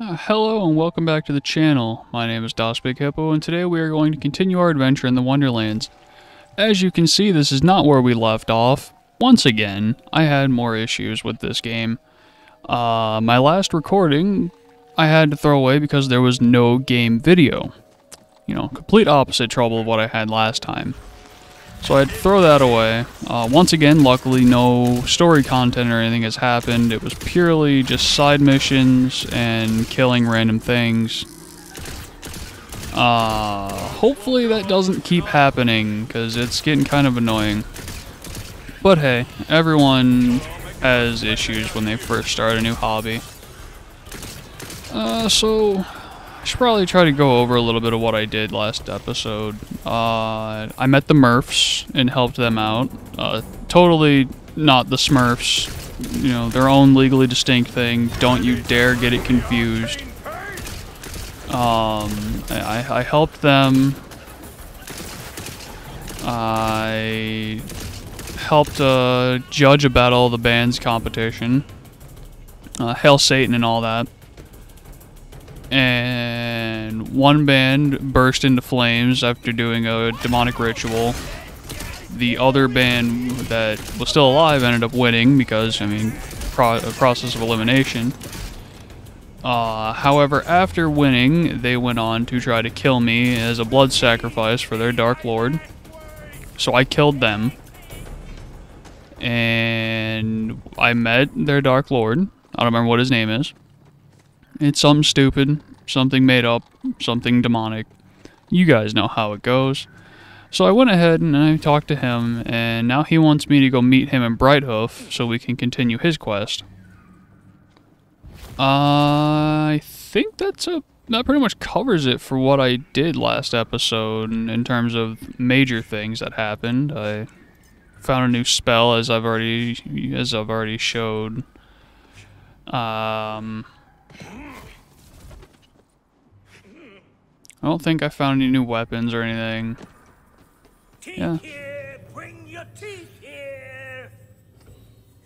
Uh, hello and welcome back to the channel. My name is Das Big Hippo and today we are going to continue our adventure in the Wonderlands. As you can see, this is not where we left off. Once again, I had more issues with this game. Uh, my last recording, I had to throw away because there was no game video. You know, complete opposite trouble of what I had last time. So I'd throw that away. Uh, once again, luckily no story content or anything has happened. It was purely just side missions and killing random things. Uh, hopefully that doesn't keep happening, because it's getting kind of annoying. But hey, everyone has issues when they first start a new hobby. Uh, so I should probably try to go over a little bit of what I did last episode. Uh, I met the Murphs and helped them out. Uh, totally not the Smurfs. You know, their own legally distinct thing. Don't you dare get it confused. Um, I, I helped them. I helped uh, judge a battle the band's competition. Uh, Hail Satan and all that and one band burst into flames after doing a demonic ritual. The other band that was still alive ended up winning because, I mean, pro process of elimination. Uh, however, after winning, they went on to try to kill me as a blood sacrifice for their Dark Lord. So I killed them. And I met their Dark Lord. I don't remember what his name is. It's something stupid, something made up, something demonic. You guys know how it goes. So I went ahead and I talked to him, and now he wants me to go meet him in Brighthoof so we can continue his quest. I think that's a that pretty much covers it for what I did last episode in terms of major things that happened. I found a new spell as I've already as I've already showed. Um, I don't think I found any new weapons or anything. Teeth Yeah. here, bring your teeth here.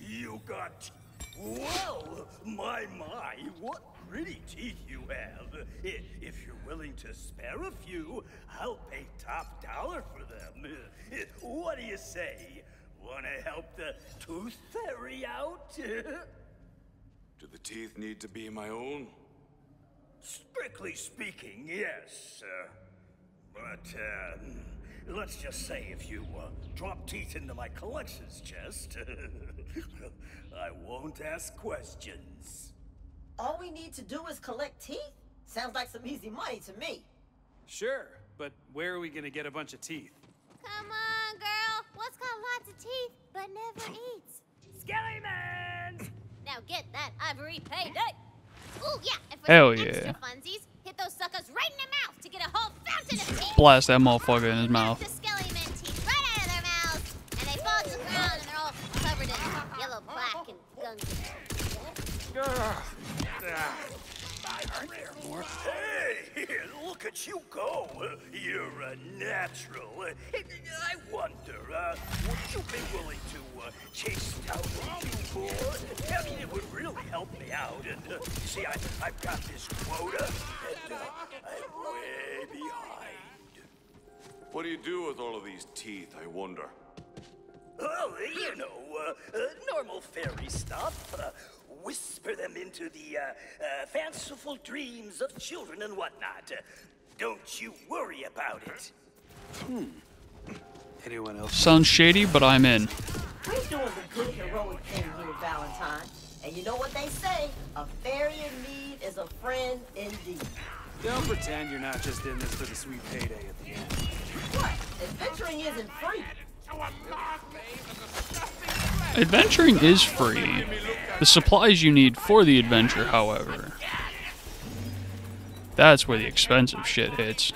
You got. Whoa, my my, what pretty teeth you have. If you're willing to spare a few, I'll pay top dollar for them. What do you say? Want to help the tooth fairy out? Do the teeth need to be my own? Strictly speaking, yes. Uh, but, uh, let's just say if you uh, drop teeth into my collections chest, I won't ask questions. All we need to do is collect teeth? Sounds like some easy money to me. Sure, but where are we gonna get a bunch of teeth? Come on, girl. What's got lots of teeth but never eats? Skellymans! Now get that ivory payday. Ooh, yeah, Hell yeah. funsies, hit those suckers right in the mouth to get a whole fountain of teeth. Blast that motherfucker in his mouth. Knock the Skellyman teeth right at you go. You're a natural. I wonder, uh, would you be willing to uh, chase down a few more? I mean, it would really help me out. And uh, you see, I, I've got this quota, and uh, I'm way behind. What do you do with all of these teeth, I wonder? Oh, you know, uh, uh, normal fairy stuff. Uh, whisper them into the uh, uh, fanciful dreams of children and whatnot. Don't you worry about it. Hmm. Anyone else? Sounds shady, but I'm in. We're doing the good heroic thing here, Valentine. And you know what they say? A fairy in need is a friend indeed. Don't pretend you're not just in this for the sweet payday at the end. What? Adventuring isn't free. Adventuring is free. The supplies you need for the adventure, however. That's where the expensive shit hits.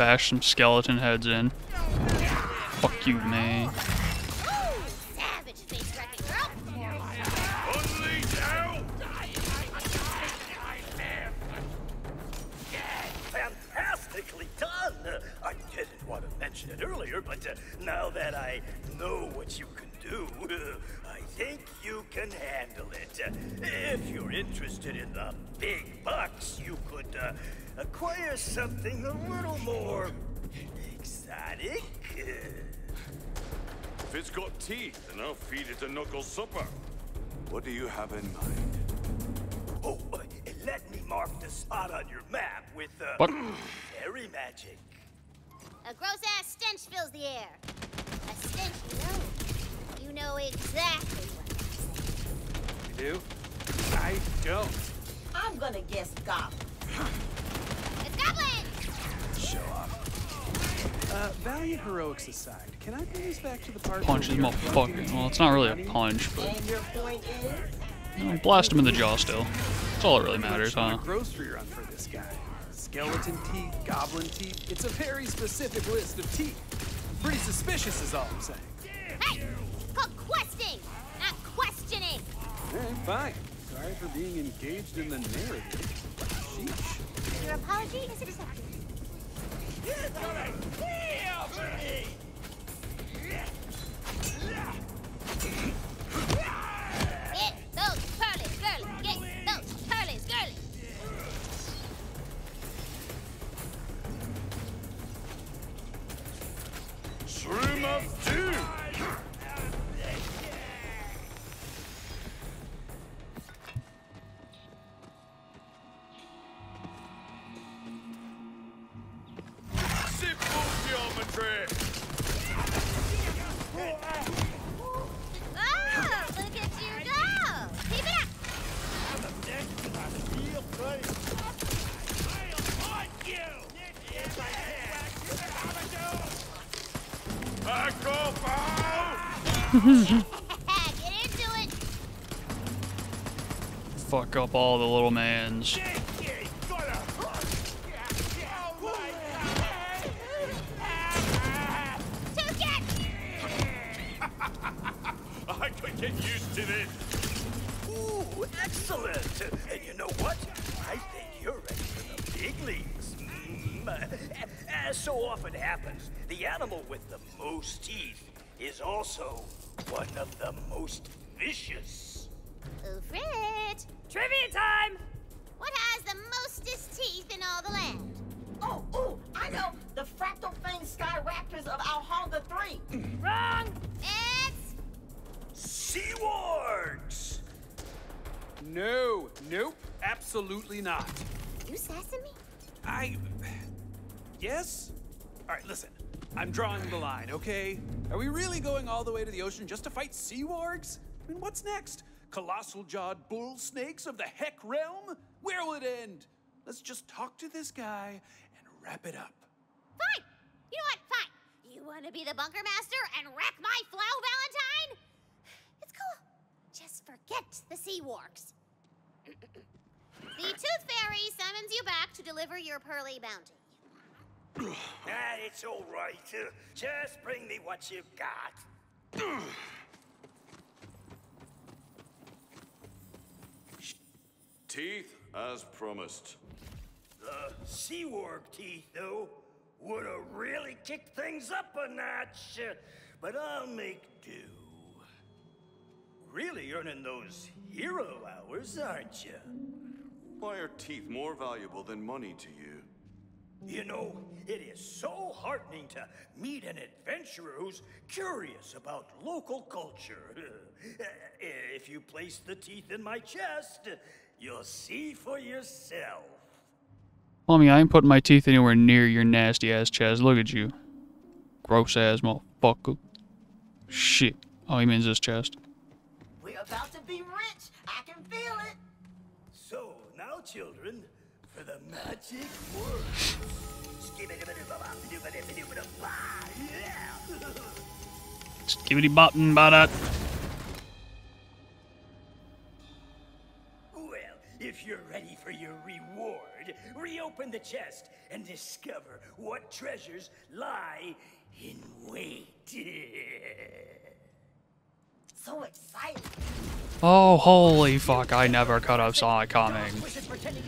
Bash some skeleton heads in. Fuck you, man. Knuckle supper. What do you have in mind? Oh, uh, let me mark the spot on your map with uh, What? fairy magic. A gross ass stench fills the air. A stench you know. You know exactly what. You do? I don't. I'm gonna guess goblin. It's Goblin! Uh, valiant heroics aside, can I bring this back to the park? Punch his where motherfucker. Well, it's not really a punch, but And your point is? you know, blast him in the jaw still. That's all that really matters, huh? grocery run for this guy. Skeleton teeth, goblin teeth. It's a very specific list of teeth. Pretty suspicious is all I'm saying. Hey! It's called questing, not questioning. All right, fine. Sorry for being engaged in the narrative. Sheesh. Your apology is accepted. Get Fuck up all the little mans. Wrong! It's Sea wargs! No, nope, absolutely not. you sesame? I. Yes? Alright, listen. I'm drawing the line, okay? Are we really going all the way to the ocean just to fight sea wargs? I mean, what's next? Colossal jawed bull snakes of the heck realm? Where will it end? Let's just talk to this guy and wrap it up. Fine! You know what? Fine. You want to be the bunker master and wreck my flow, Valentine? It's cool. Just forget the sea wargs. the Tooth Fairy summons you back to deliver your pearly bounty. Ah, it's all right. Uh, just bring me what you've got. Teeth, as promised. The sea warg teeth, though, would have really kicked things up a notch. But I'll make do. Really earning those hero hours, aren't you? Why are teeth more valuable than money to you? You know, it is so heartening to meet an adventurer who's curious about local culture. if you place the teeth in my chest, you'll see for yourself. Well, I ain't putting my teeth anywhere near your nasty ass chest. Look at you. Gross ass motherfucker. Shit. Oh, he means this chest. We're about to be rich. I can feel it. So, now, children, for the magic word. Skibidi-bidi-bidi-bidi-bidi-bidi-bidi-bidi. Yeah! Skibbity boppin' ba that. Well, if you're ready for your reward, reward. Reopen the chest and discover what treasures lie in wait. So excited. Oh, holy fuck, I never could have saw it coming. Was it pretending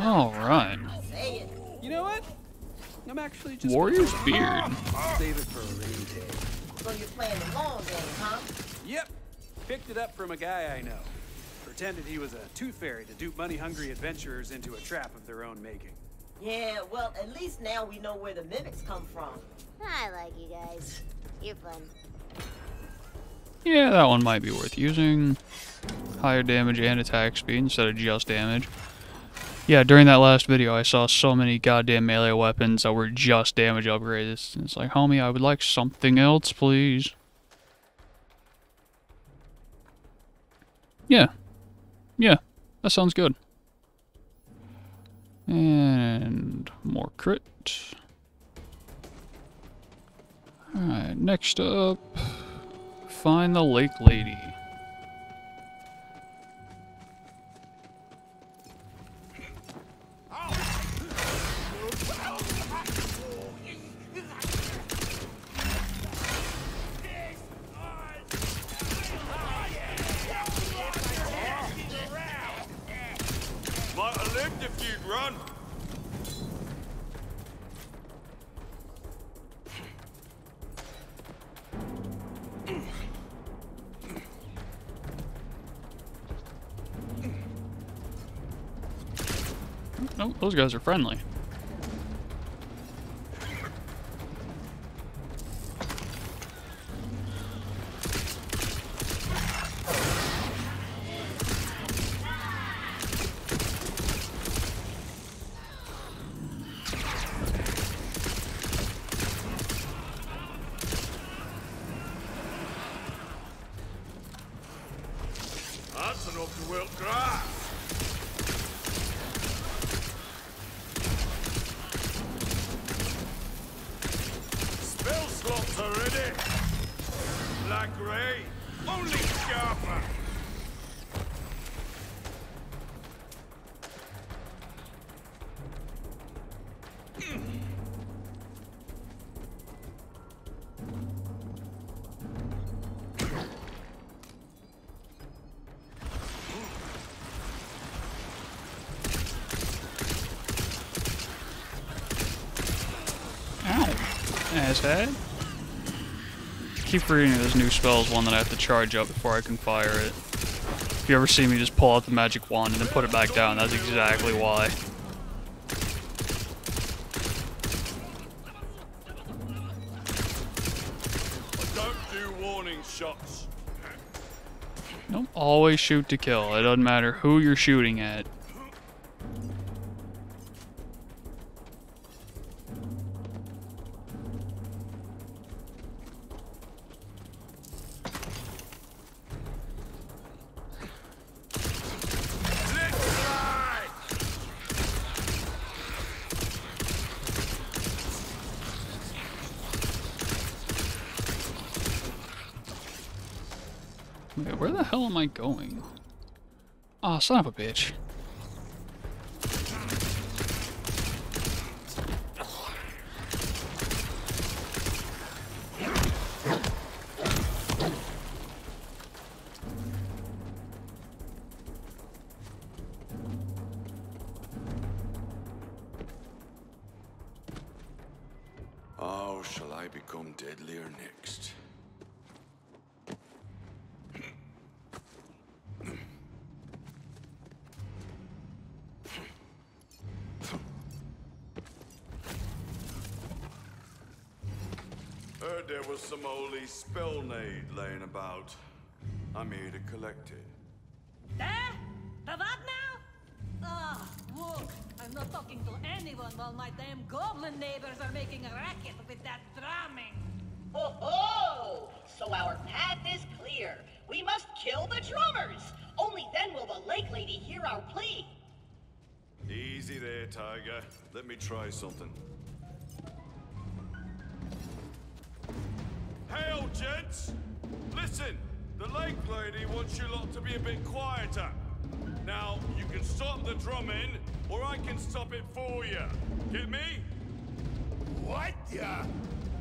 Go ahead, Alright. say it. You know what? I'm actually just Warrior's beard. save it for a rainy day. So you're playing the long game, huh? Yep. Picked it up from a guy I know. Pretended he was a tooth fairy to dupe money-hungry adventurers into a trap of their own making. Yeah, well, at least now we know where the mimics come from. I like you guys. You're fun. Yeah, that one might be worth using. Higher damage and attack speed instead of just damage. Yeah, during that last video, I saw so many goddamn melee weapons that were just damage upgrades. It's like, homie, I would like something else, please. Yeah. Yeah, that sounds good. And more crit. Alright, next up. Find the lake lady. Those guys are friendly. Asshead. Keep reading those new spells, one that I have to charge up before I can fire it. If you ever see me just pull out the magic wand and then put it back down, that's exactly why. Don't always shoot to kill. It doesn't matter who you're shooting at. Am I going? Aw, son of a bitch. I'm here to collect it. Eh? The what now? Ah, look. I'm not talking to anyone while my damn goblin neighbors are making a racket with that drumming. Oh, oh! So our path is clear. We must kill the drummers. Only then will the lake lady hear our plea. Easy there, Tiger. Let me try something. Hail, gents! Listen, the lake lady wants you lot to be a bit quieter. Now, you can stop the drumming, or I can stop it for you. Get me? What the?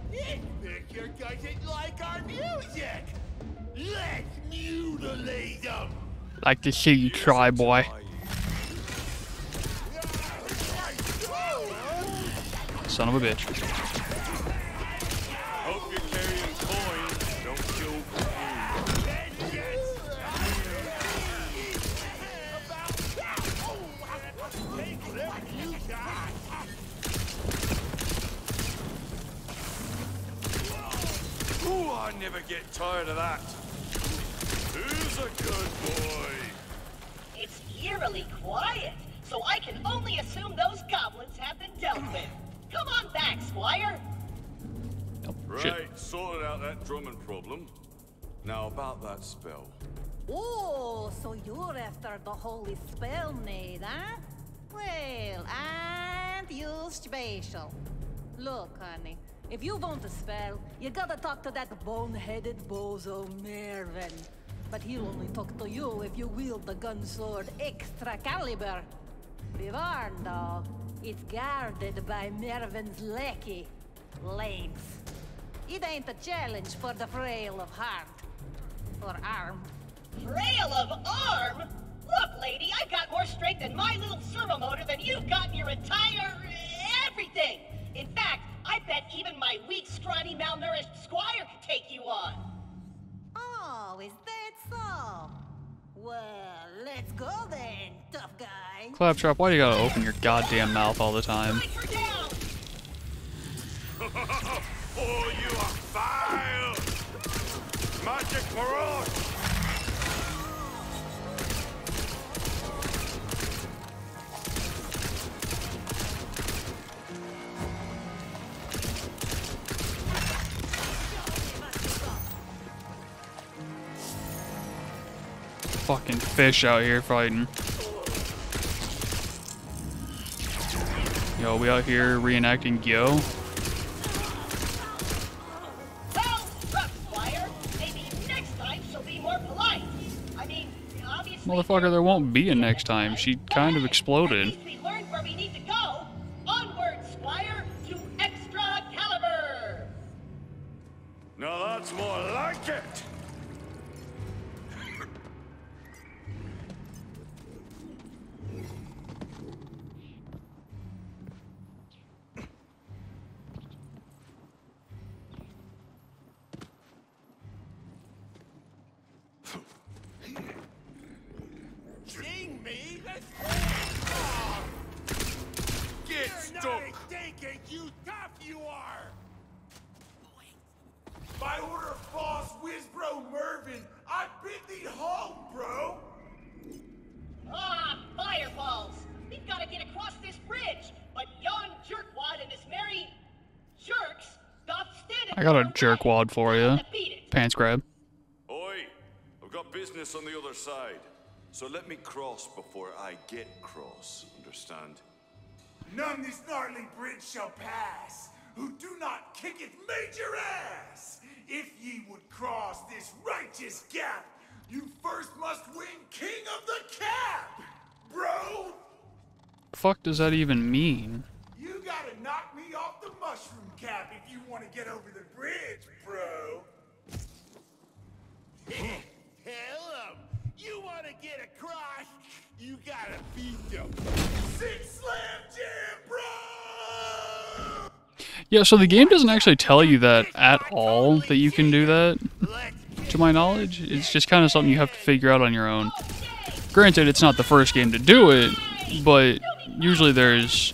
This Victor doesn't like our music! Let's mutilate them! Like to see you try, boy. Son of a bitch. I never get tired of that. Who's a good boy? It's eerily quiet, so I can only assume those goblins have been dealt with. Come on back, Squire. Shit. Right, sorted out that drumming problem. Now about that spell. Oh, so you're after the holy spell nade, huh? Well, and you special. Look, honey, if you want a spell, you gotta talk to that bone-headed bozo Mervin. But he'll only talk to you if you wield the gun sword extra caliber. Be warned, though, it's guarded by Mervin's lackey, Lance. It ain't a challenge for the frail of heart or arm. Frail of arm? Claptrap, why do you gotta open your goddamn mouth all the time? Fight her down! Oh, you are vile! Magic Mirage! Fucking fish out here fighting. Yo, we out here reenacting Gyo. Well, rough, squire. Maybe next time she'll be more polite. I mean, obviously... Motherfucker, there won't be a next time. She kind of exploded. I got a our way. jerkwad for you. Pants grab. Oi! I've got business on the other side. So let me cross before I get cross, understand? None this gnarly bridge shall pass, who do not kick its major ass! If ye would cross this righteous gap, you first must win King of the Cap! Bro! Fuck does that even mean? You gotta knock me off the mushroom cap if you want to get over the bridge, bro. Tell 'em. Um, you want to get across, you gotta beat them. Six slam jam, bro! Yeah, so the game doesn't actually tell you that at all, that you can do that, to my knowledge. It's just kind of something you have to figure out on your own. Granted, it's not the first game to do it, but usually there's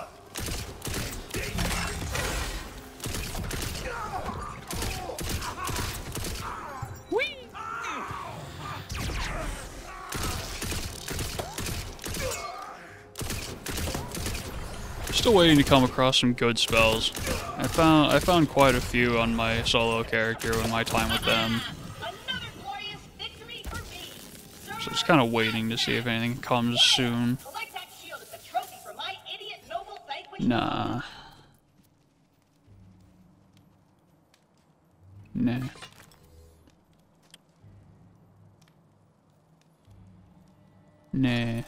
Still waiting to come across some good spells. I found I found quite a few on my solo character in my time with them. So just kind of waiting to see if anything comes soon. Nah. Nah. Nah.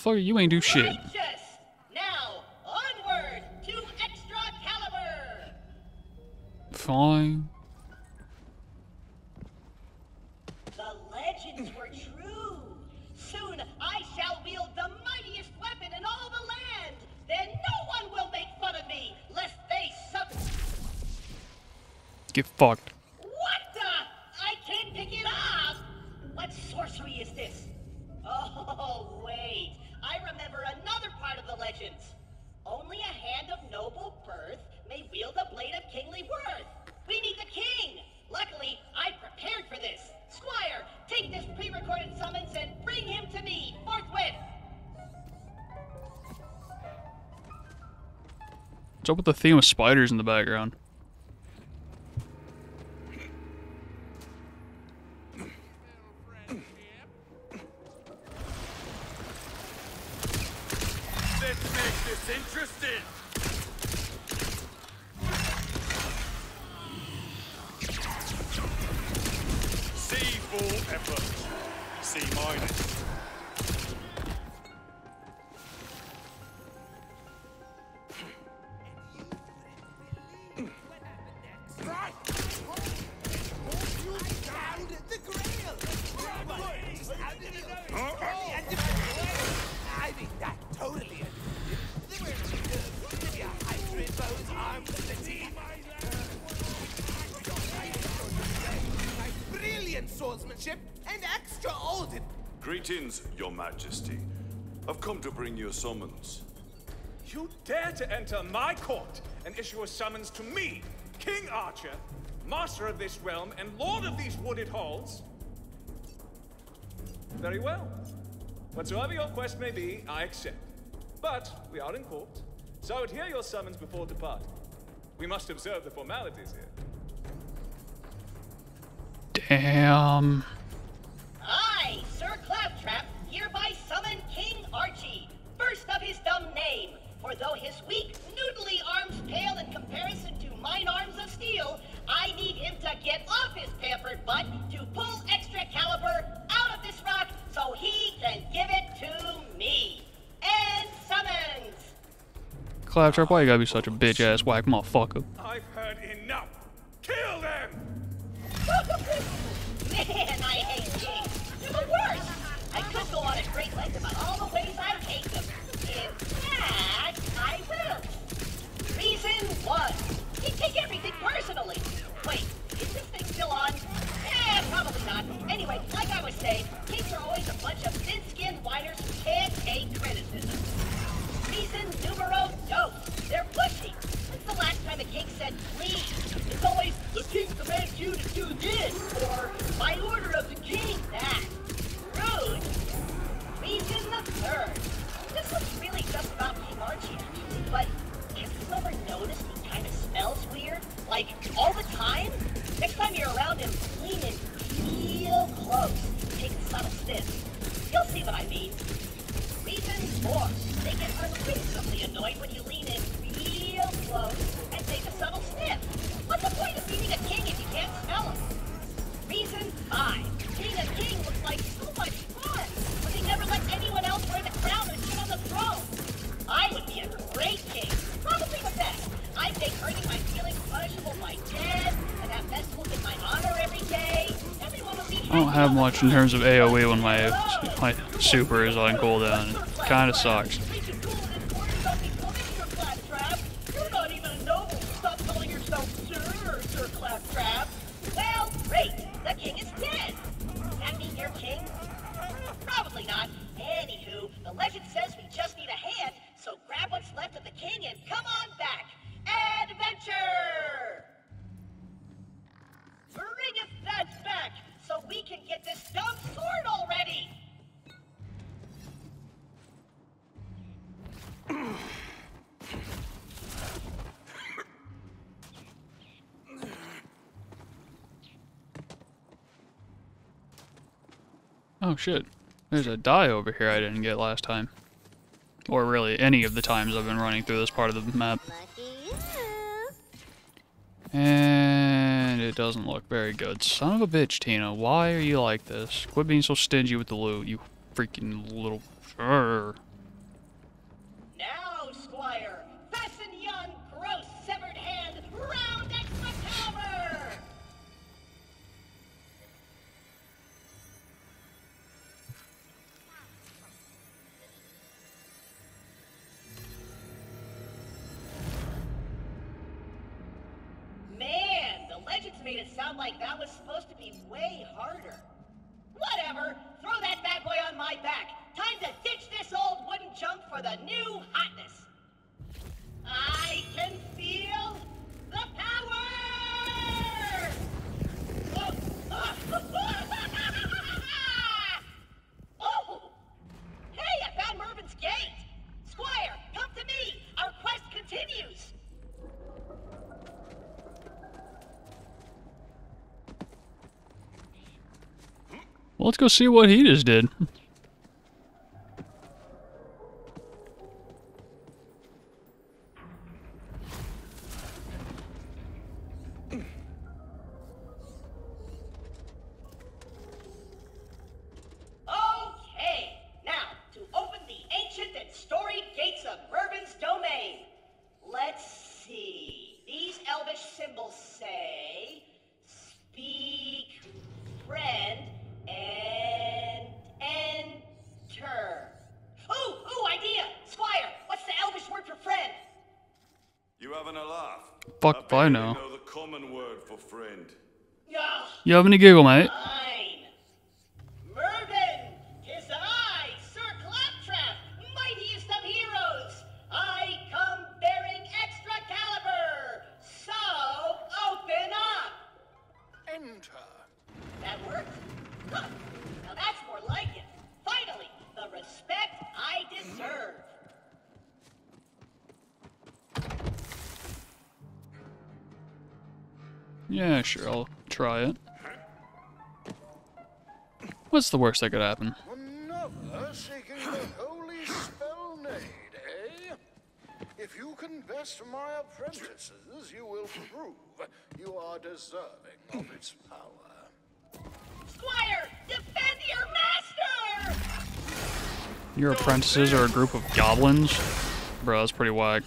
Motherfucker, you ain't do shit. Now, onward to extra caliber! Fine. The legends were true. Soon I shall wield the mightiest weapon in all the land. Then no one will make fun of me, lest they sub. Get fucked. With the theme of spiders in the background? This interesting. Come to bring you a summons. You dare to enter my court and issue a summons to me, King Archer, master of this realm and lord of these wooded halls? Very well. Whatsoever your quest may be, I accept. But we are in court, so I would hear your summons before departing. We must observe the formalities here. Damn. Though his weak, noodly arms pale in comparison to mine arms of steel, I need him to get off his pampered butt to pull extra caliber out of this rock so he can give it to me. And summons! Claptrap, why you gotta be such a bitch ass whack motherfucker? I've heard enough. Kill them! Man, I hate kings. They're the worst. I could go on a great like in terms of AoE when my my super is on cooldown. It kind of sucks. Oh shit. There's a die over here I didn't get last time. Or really, any of the times I've been running through this part of the map. And it doesn't look very good. Son of a bitch, Tina. Why are you like this? Quit being so stingy with the loot, you freaking little... Urgh. Let's go see what he just did. Fuck if I you know. know the common word for friend. Ugh, You having a giggle, mate? What's the worst that could happen? Another seeking the holy spell nade, eh? If you can best my apprentices, you will prove you are deserving of its power. Squire, defend your master! Your apprentices are a group of goblins? Bro, that's pretty whack.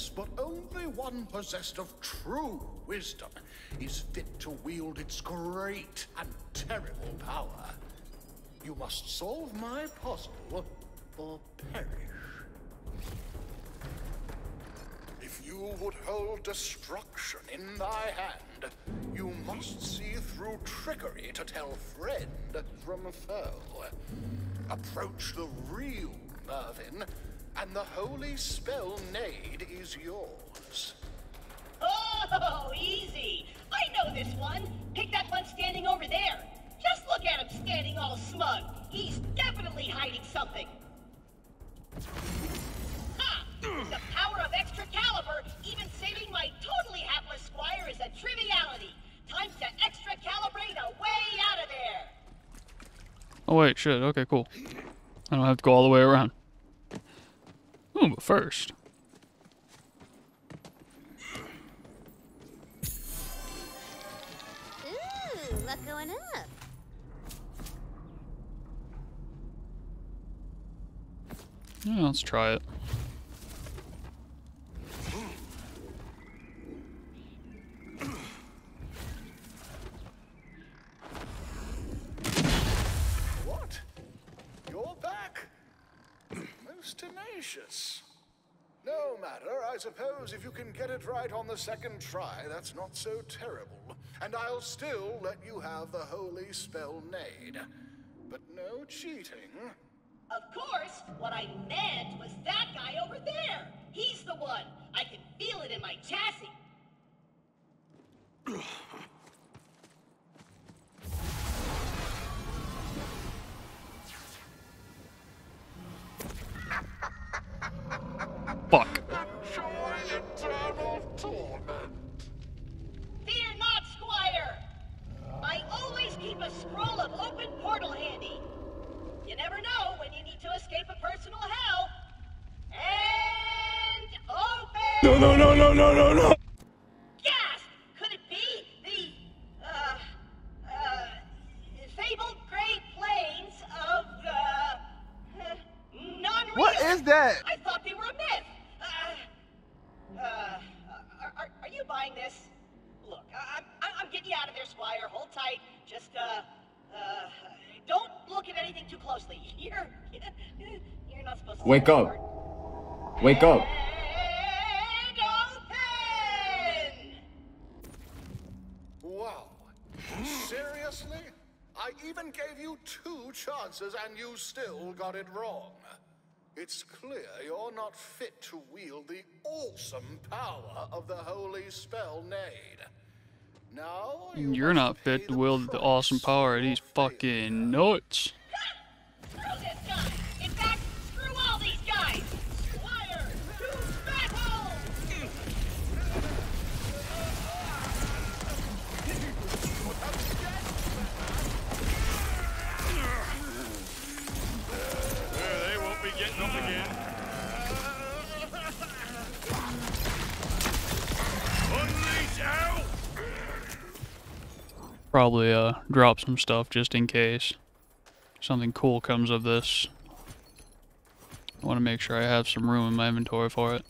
Yes, but only one possessed of true wisdom is fit to wield its great and terrible power. You must solve my puzzle or perish. If you would hold destruction in thy hand, you must see through trickery to tell friend from foe. Approach the real Mervin, and the holy spell nade is yours. Oh, easy. I know this one. Pick that one standing over there. Just look at him standing all smug. He's definitely hiding something. Ha! The power of extra caliber, even saving my totally hapless squire, is a triviality. Time to extra calibrate a way out of there. Oh wait, shit. Okay, cool. I don't have to go all the way around. Oh, but first. Ooh, luck going up. Yeah, let's try it. What? You're back? Most tenacious. No matter, I suppose if you can get it right on the second try, that's not so terrible. And I'll still let you have the holy spell Nade. But no cheating. Of course, what I meant was that guy over there. He's the one. I can feel it in my chassis. Fuck. Fear not, Squire! I always keep a scroll of open portal handy. You never know when you need to escape a personal hell. And open! No, no, no, no, no, no, no! Wake up. Wake up. Wow. Seriously? I even gave you two chances and you still got it wrong. It's clear you're not fit to wield the awesome power of the holy spell Nade. Now you You're not fit to wield the awesome power of these fucking nuts. Probably uh drop some stuff just in case something cool comes of this. I want to make sure I have some room in my inventory for it.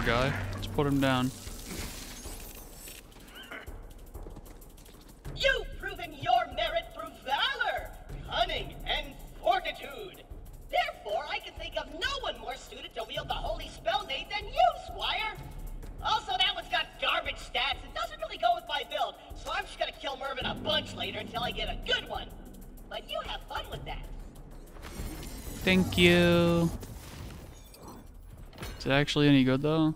Poor guy. Let's put him down. You've proven your merit through valor, cunning, and fortitude. Therefore, I can think of no one more suited to wield the holy spell nade than you, Squire. Also, that one's got garbage stats. It doesn't really go with my build, so I'm just gonna kill Mervin a bunch later until I get a good one. But you have fun with that. Thank you. Actually any good though?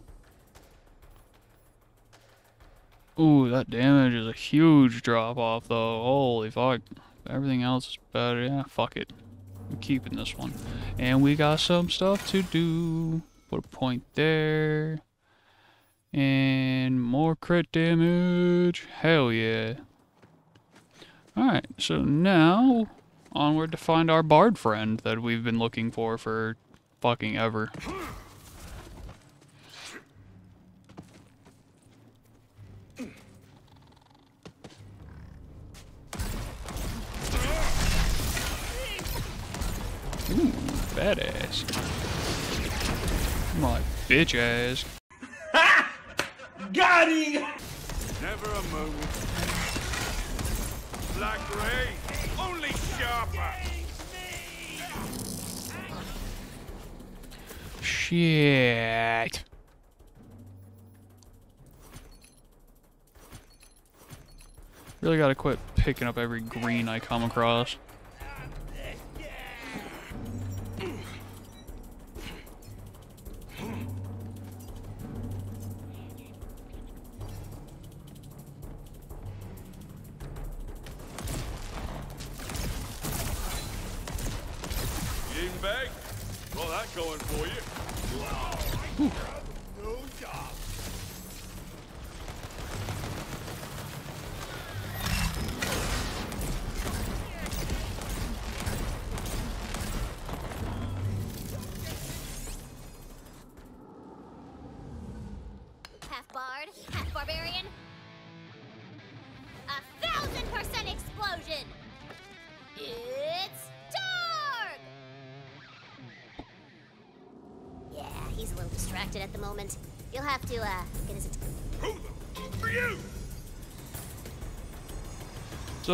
Ooh, that damage is a huge drop off though. Holy fuck. Everything else is better. Yeah, fuck it. I'm keeping this one. And we got some stuff to do. Put a point there. And more crit damage. Hell yeah. Alright, so now onward to find our bard friend that we've been looking for for fucking ever. Ooh, badass. More like bitch ass. Got him! Never a moment. Black Ray, only sharper. Shit. Really gotta quit picking up every green I come across.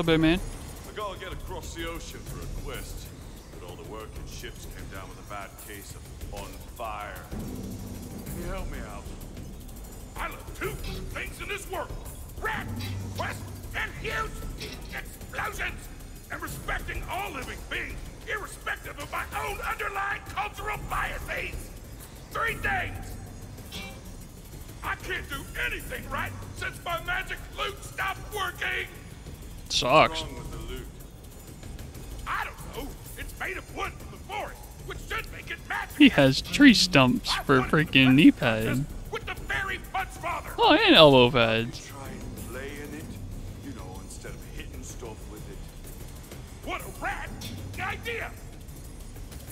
Up, big man? I gotta get across the ocean for a quest. But all the working ships came down with a bad case of on fire. Can you help me out? I love two things in this world. Rat, quest, and huge explosions. And respecting all living beings, irrespective of my own underlying cultural biases. Three things. I can't do anything right magic. He has tree stumps for freaking knee pads. With the fairy punch father. Oh, and elbow pads. Try and play in it, you know, instead of hitting stuff with it. What a rat idea!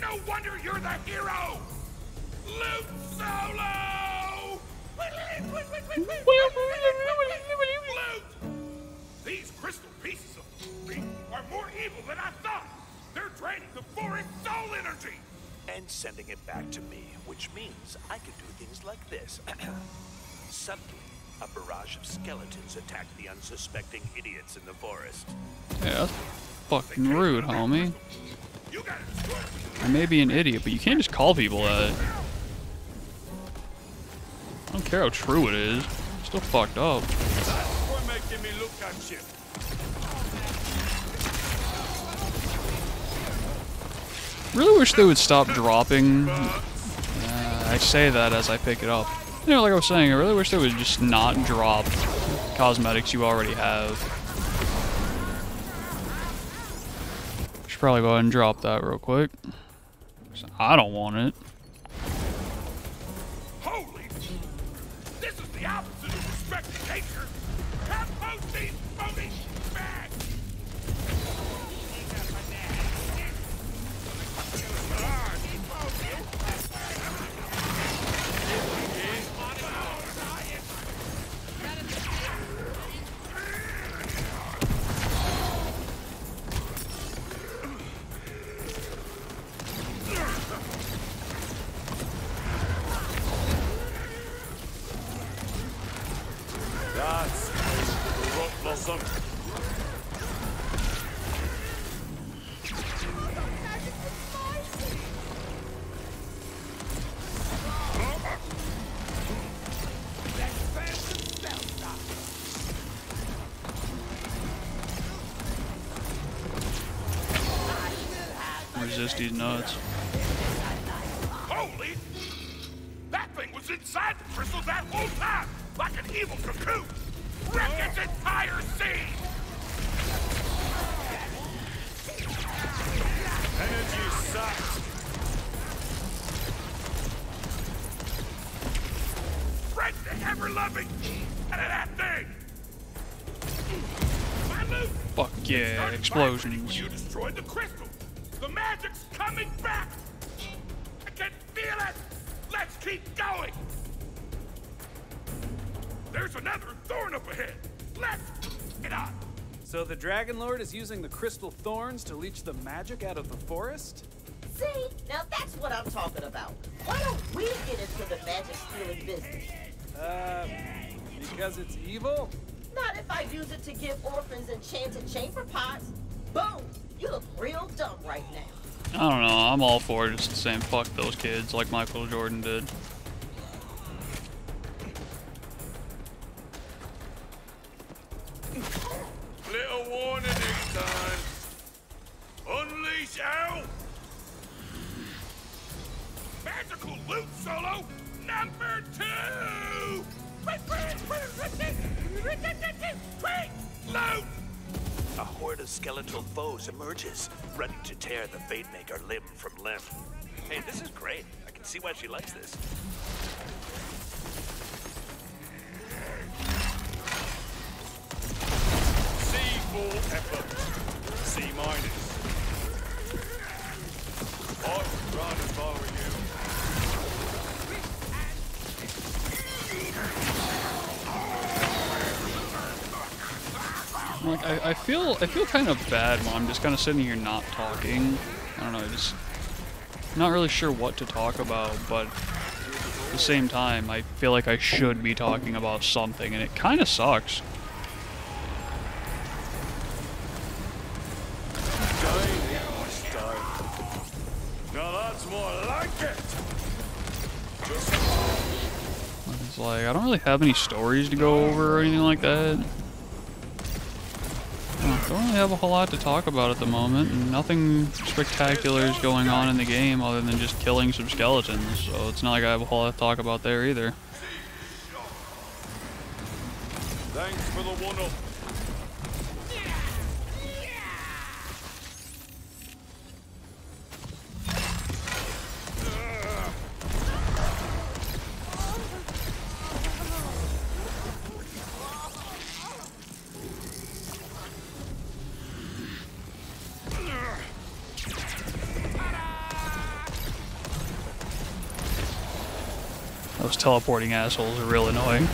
No wonder you're the hero! Loot Solo! Loot! These crystal pieces of meat are more evil than I thought! They're draining the forest soul energy! And sending it back to me, which means I can do things like this. Suddenly, a barrage of skeletons attack the unsuspecting idiots in the forest. Yeah, that's fucking rude, homie. You I may be an idiot, but you can't just call people that. I don't care how true it is. Still fucked up. Making me look at you. Really wish they would stop dropping. Uh, I say that as I pick it up. You know, like I was saying, I really wish they would just not drop cosmetics you already have. Should probably go ahead and drop that real quick. I don't want it. The rock blossom. Resist these nuts. Holy! That thing was inside the crystal that whole time, like an evil cocoon! Explosions. You destroyed the crystal! The magic's coming back! I can feel it! Let's keep going! There's another thorn up ahead! Let's get on! So the Dragon Lord is using the crystal thorns to leech the magic out of the forest? See, now that's what I'm talking about. Why don't we get into the magic stealing business? Uh, because it's evil? Not if I use it to give orphans enchanted chamber pots. Boom! You look real dumb right now. I don't know. I'm all for it just saying fuck those kids like Michael Jordan did. Little warning next time. Unleash hell! Magical loot solo number two! A horde of skeletal foes emerges, ready to tear the Fatemaker limb from limb. Hey, this is great. I can see why she likes this. C full effort. C minus. I would run if I were you. Like I, I feel I feel kind of bad when I'm just kind of sitting here not talking. I don't know, I just not really sure what to talk about, but at the same time, I feel like I should be talking about something, and it kind of sucks. Now that's more like it. It's like I don't really have any stories to go over or anything like that. Don't really have a whole lot to talk about at the moment, nothing spectacular is going on in the game other than just killing some skeletons, so it's not like I have a whole lot to talk about there either. Thanks for the one-up. Those teleporting assholes are real annoying.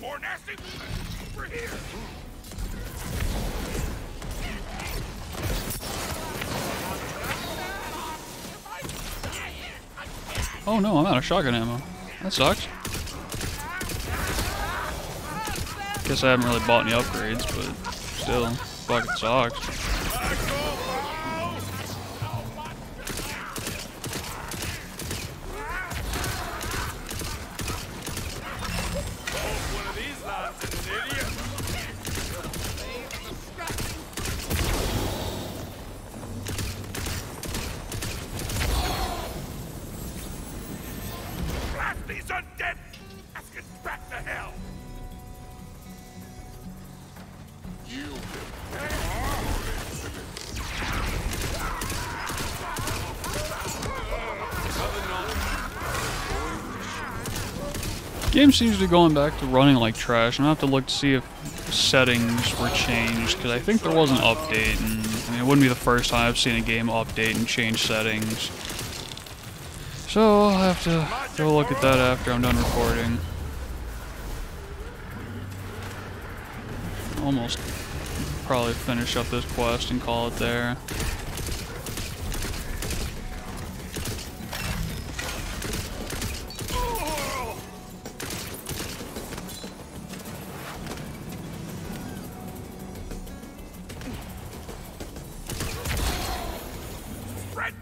More nasty. Over here. Oh no, I'm out of shotgun ammo. That sucks. Guess I haven't really bought any upgrades, but still, fucking sucks. Game seems to be going back to running like trash. I'm gonna have to look to see if settings were changed, because I think there was an update, and I mean, it wouldn't be the first time I've seen a game update and change settings. So I'll have to go look at that after I'm done recording. Almost probably finish up this quest and call it there.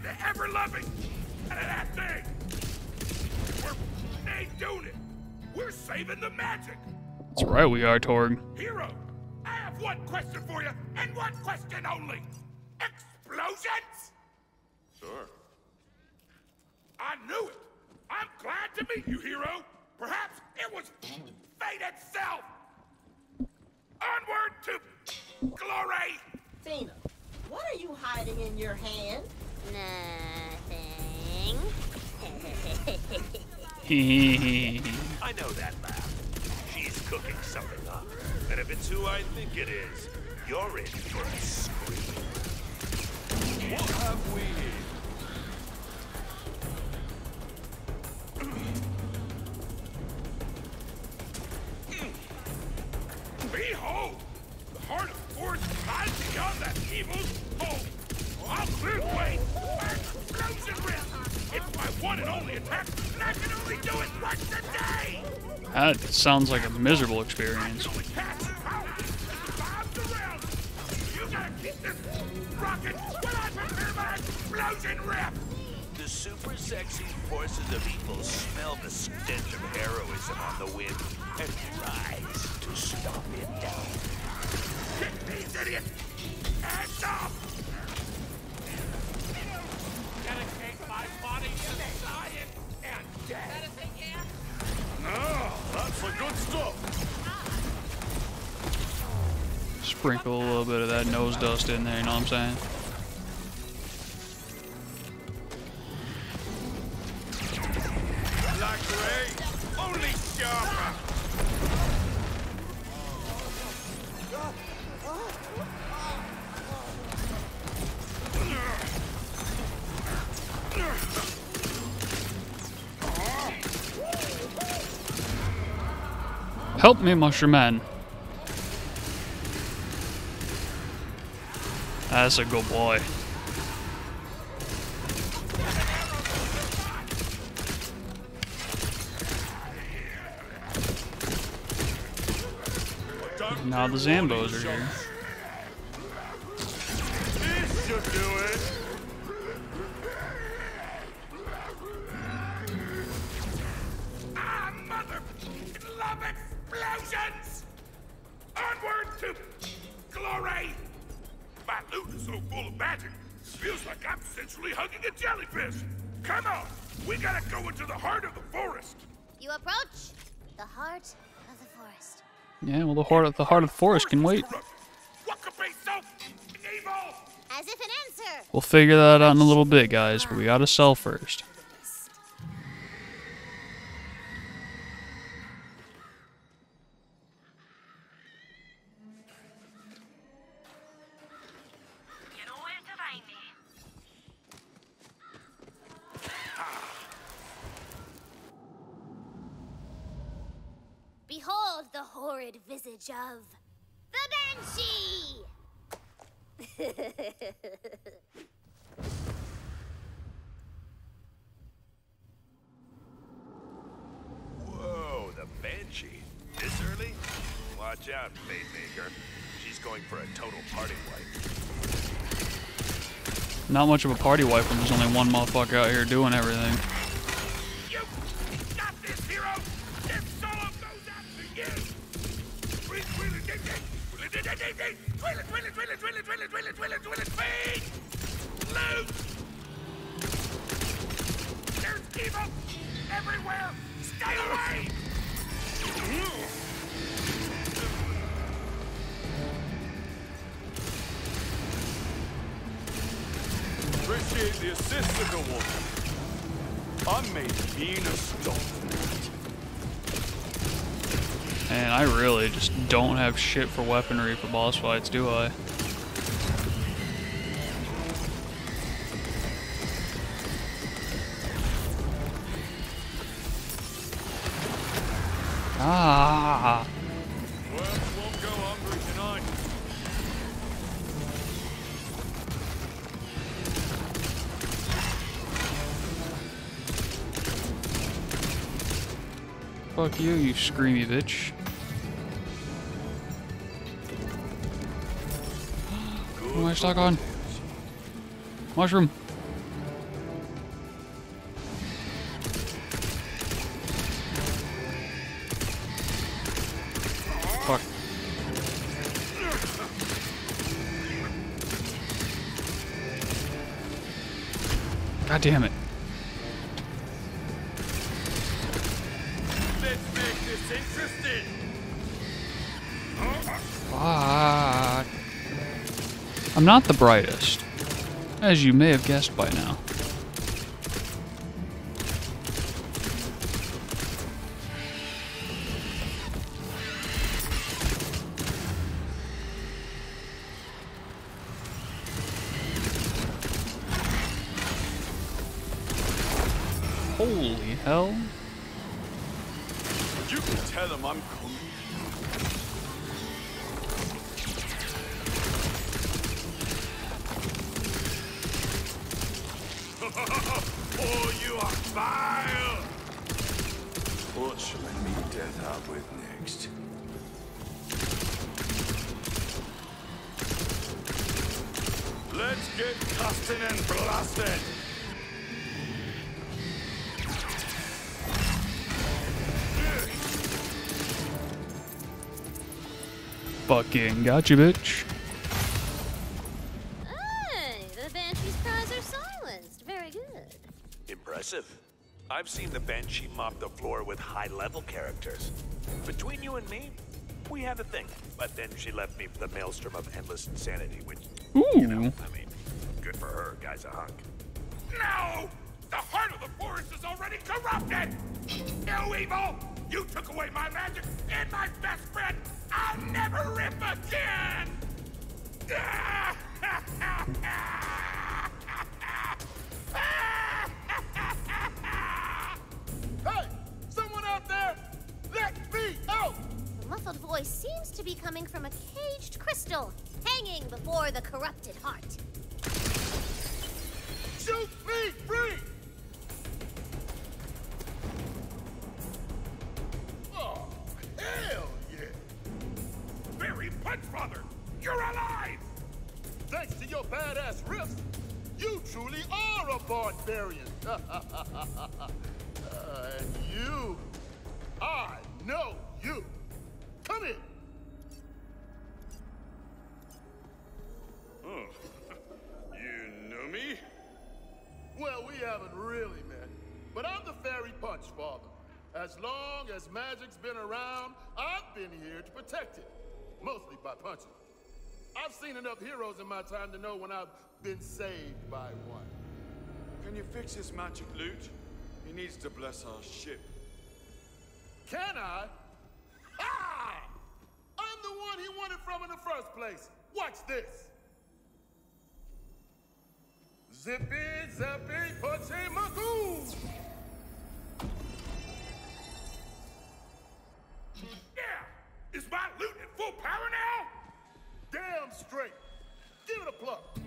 The ever-loving out of that thing! We're ain't doing it! We're saving the magic! That's right, we are, Torgue. Hero, I have one question for you, and one question only. Explosions? Sure. I knew it. I'm glad to meet you, Hero. Perhaps it was fate itself. Onward to glory. Tina, what are you hiding in your hand? Nothing. I know that laugh. She's cooking something up. And if it's who I think it is, you're in for a scream. What have we? Behold! The heart of force lies beyond that evil's home. I'll clear the way. Frozen Rift! It's my one and only attack, and I can only do it once a day! That sounds like a miserable experience. You gotta keep this rocket while I prepare my explosion rift! The super sexy forces of evil smell the stench of heroism on the wind and rise to stomp it down. Kick these idiots! Hands up! Dedicate my body to science and death! Ah, that's the good stuff. Sprinkle a little bit of that nose dust in there, you know what I'm saying? Help me, Mushroom Man. That's a good boy. Now the Zambos are here. Heart of the heart of the forest can wait. What could be so evil? As if an answer. We'll figure that out in a little bit, guys, but we gotta sell first. The horrid visage of the Banshee! Whoa, the Banshee. This early? Watch out, Fatemaker. She's going for a total party wipe. Not much of a party wipe when there's only one motherfucker out here doing everything. Twirl, twirl, twirl, twirl, twirl, twirl, speed! Loot! There's everywhere! Stay away! Appreciate the assist, little woman. I'm made a stop. And I really just don't have shit for weaponry for boss fights, do I? Ah! Fuck you, you screamy bitch. Stuck on? Mushroom. Fuck. God damn it. I'm not the brightest, as you may have guessed by now. Fucking you, bitch. Hey, the Banshee's cries are silenced. Very good. Impressive. I've seen the Banshee mop the floor with high-level characters. Between you and me, we had a thing. But then she left me for the maelstrom of endless insanity, which, Ooh. you know, I mean, good for her, guy's a hunk. No! The heart of the forest is already corrupted! You evil! You took away my magic and my best friend! I'll never rip again! Hey! Someone out there! Let me out! The muffled voice seems to be coming from a caged crystal hanging before the corrupted heart. Shoot me free! And you, I know you. Come in. Oh, you know me? Well, we haven't really met, but I'm the fairy punch father. As long as magic's been around, I've been here to protect it, mostly by punching. I've seen enough heroes in my time to know when I've been saved by one. Can you fix his magic loot? He needs to bless our ship. Can I? Ah! I'm the one he wanted from in the first place. Watch this. Zippy, zappy, punchy, magoo! Yeah! Is my loot at full power now? Damn straight. Give it a pluck.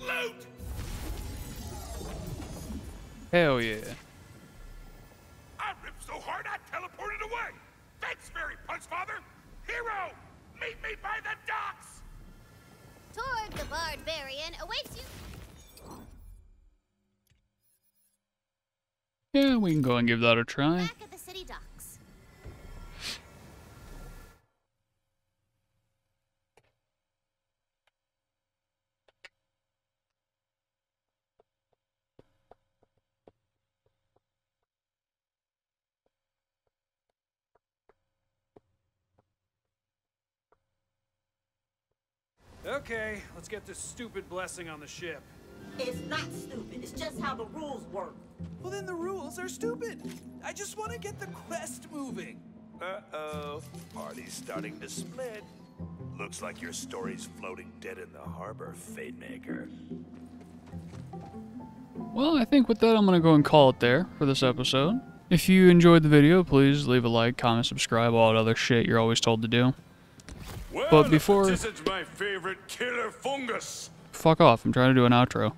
Loot! Hell yeah. I ripped so hard I teleported away! Thanks, Fairy Punchfather! Hero! Meet me by the docks! Torgue the Barbarian awaits you. Yeah, we can go and give that a try. Back at the city docks. Okay, let's get this stupid blessing on the ship. It's not stupid. It's just how the rules work. Well, then the rules are stupid. I just want to get the quest moving. Uh-oh. Party's starting to split. Looks like your story's floating dead in the harbor, Fatemaker. Well, I think with that, I'm going to go and call it there for this episode. If you enjoyed the video, please leave a like, comment, subscribe, all that other shit you're always told to do. But before- this is my favorite killer fungus. Fuck off, I'm trying to do an outro.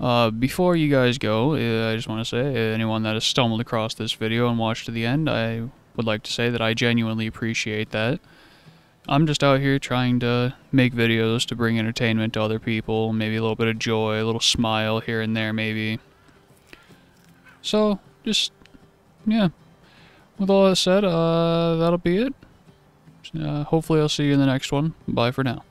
Uh, before you guys go, uh, I just want to say, uh, anyone that has stumbled across this video and watched to the end, I would like to say that I genuinely appreciate that. I'm just out here trying to make videos to bring entertainment to other people, maybe a little bit of joy, a little smile here and there, maybe. So, just, yeah. With all that said, uh, that'll be it. Uh, hopefully I'll see you in the next one. Bye for now.